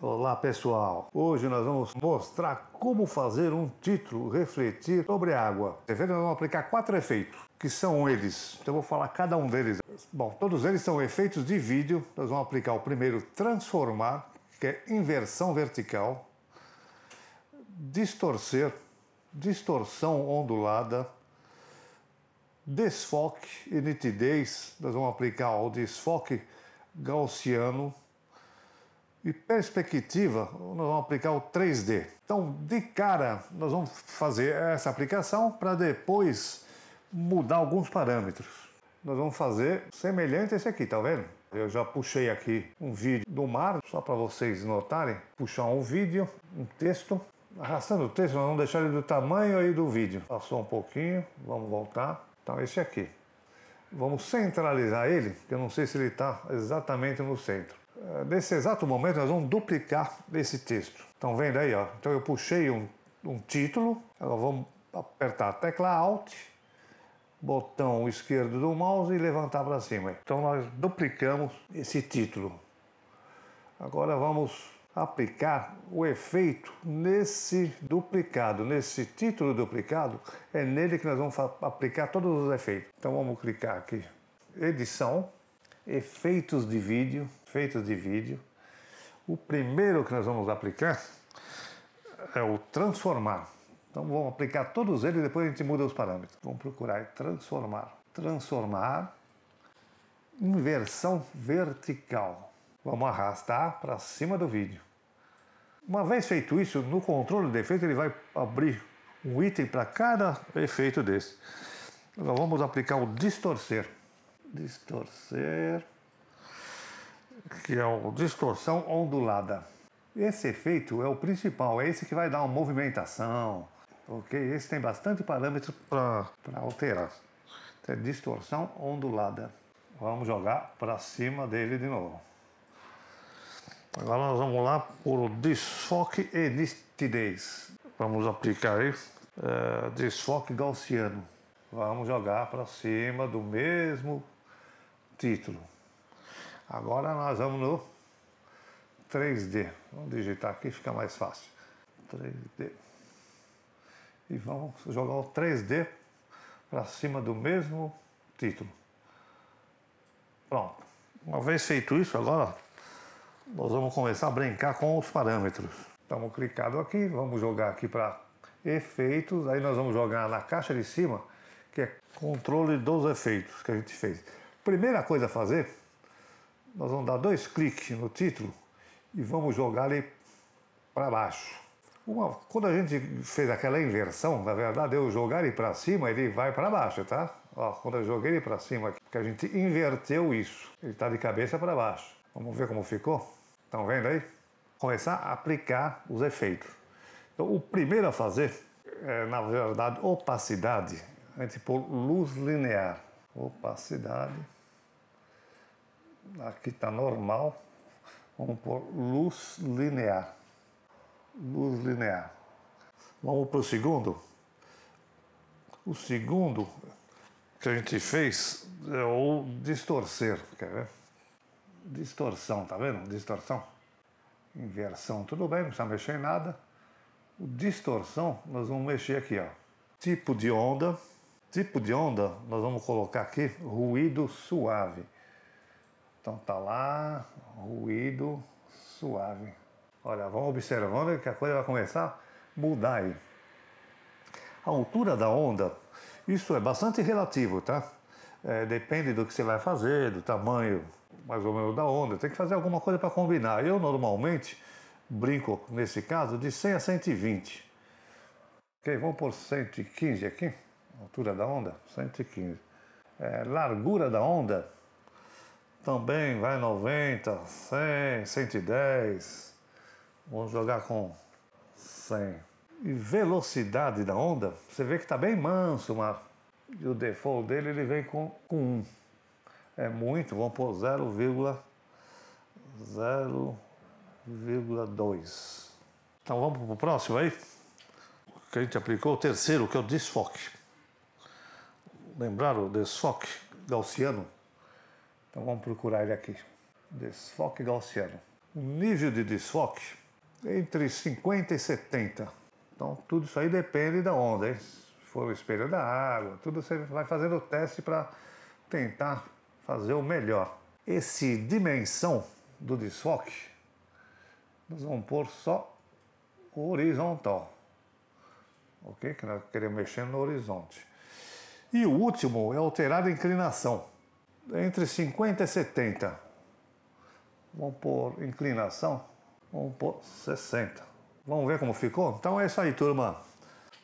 Olá pessoal, hoje nós vamos mostrar como fazer um título refletir sobre água. Nós vamos aplicar quatro efeitos, que são eles. Então eu vou falar cada um deles. Bom, todos eles são efeitos de vídeo. Nós vamos aplicar o primeiro, transformar, que é inversão vertical, distorcer, distorção ondulada, desfoque e nitidez. Nós vamos aplicar o desfoque gaussiano e perspectiva, nós vamos aplicar o 3D. Então, de cara, nós vamos fazer essa aplicação para depois mudar alguns parâmetros. Nós vamos fazer semelhante a esse aqui, tá vendo? Eu já puxei aqui um vídeo do mar, só para vocês notarem. Puxar um vídeo, um texto. Arrastando o texto, nós vamos deixar ele do tamanho aí do vídeo. Passou um pouquinho, vamos voltar. Então, esse aqui. Vamos centralizar ele, que eu não sei se ele está exatamente no centro. Eh, nesse exato momento, nós vamos duplicar esse texto. Estão vendo aí? Ó? Então eu puxei um, um título, agora vamos apertar a tecla Alt, botão esquerdo do mouse e levantar para cima. Então nós duplicamos esse título. Agora vamos aplicar o efeito nesse duplicado, nesse título duplicado, é nele que nós vamos aplicar todos os efeitos. Então vamos clicar aqui, edição, efeitos de vídeo, efeitos de vídeo. O primeiro que nós vamos aplicar é o transformar. Então vamos aplicar todos eles e depois a gente muda os parâmetros. Vamos procurar transformar. Transformar, inversão vertical. Vamos arrastar para cima do vídeo. Uma vez feito isso, no controle de efeito ele vai abrir um item para cada efeito desse. Agora vamos aplicar o distorcer distorcer, que é o distorção ondulada. Esse efeito é o principal, é esse que vai dar uma movimentação, ok? Esse tem bastante parâmetro para alterar. Então, é distorção ondulada. Vamos jogar para cima dele de novo. Agora nós vamos lá por desfoque e nitidez. Vamos aplicar aí é, desfoque gaussiano. Vamos jogar para cima do mesmo título. Agora nós vamos no 3D. Vamos digitar aqui, fica mais fácil. 3D. E vamos jogar o 3D para cima do mesmo título. Pronto. Uma vez feito isso, agora nós vamos começar a brincar com os parâmetros. Estamos clicado aqui, vamos jogar aqui para efeitos, aí nós vamos jogar na caixa de cima, que é controle dos efeitos que a gente fez. Primeira coisa a fazer, nós vamos dar dois cliques no título e vamos jogar ele para baixo. Uma, quando a gente fez aquela inversão, na verdade, eu jogar ele para cima, ele vai para baixo, tá? Ó, quando eu joguei ele para cima, porque a gente inverteu isso, ele está de cabeça para baixo. Vamos ver como ficou? Estão vendo aí? Começar a aplicar os efeitos. Então, o primeiro a fazer é, na verdade, opacidade. A gente pôr luz linear. Opacidade aqui está normal, vamos por luz linear. Luz linear. Vamos para o segundo. O segundo que a gente fez é o distorcer, quer ver? Distorção, tá vendo? Distorção. Inversão, tudo bem, não precisa mexer em nada. O distorção, nós vamos mexer aqui, ó. Tipo de onda. Tipo de onda, nós vamos colocar aqui ruído suave. Então tá lá, ruído suave. Olha, vamos observando que a coisa vai começar a mudar aí. A altura da onda, isso é bastante relativo, tá? É, depende do que você vai fazer, do tamanho mais ou menos da onda. Tem que fazer alguma coisa para combinar. Eu normalmente brinco, nesse caso, de 100 a 120. Ok, vamos por 115 aqui. Altura da onda, 115. É, largura da onda, também vai 90, 100, 110. Vamos jogar com 100. E velocidade da onda, você vê que está bem manso, mas e o default dele ele vem com, com 1. É muito, vamos pôr 0,0,2. Então vamos para o próximo aí, que a gente aplicou o terceiro, que é o desfoque. Lembraram o desfoque gaussiano? Então vamos procurar ele aqui. Desfoque gaussiano. um nível de desfoque entre 50 e 70. Então tudo isso aí depende da onda, hein? Se for o espelho da água, tudo você vai fazendo o teste para tentar fazer o melhor. Esse dimensão do desfoque, nós vamos pôr só horizontal. Ok? Que nós queremos mexer no horizonte. E o último é alterar a inclinação. Entre 50 e 70. Vamos pôr inclinação. Vamos pôr 60. Vamos ver como ficou? Então é isso aí, turma.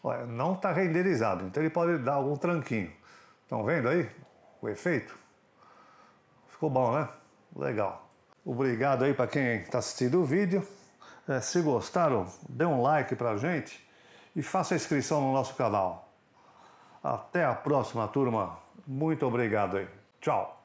Olha, não está renderizado, então ele pode dar algum tranquinho. Estão vendo aí o efeito? Ficou bom, né? Legal. Obrigado aí para quem está assistindo o vídeo. É, se gostaram, dê um like para gente e faça a inscrição no nosso canal. Até a próxima, turma. Muito obrigado aí. Ciao.